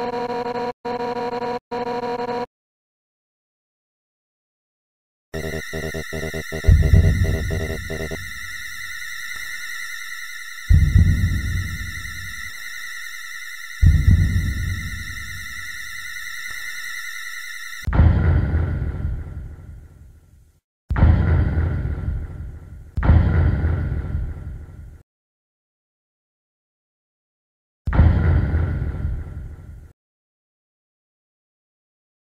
you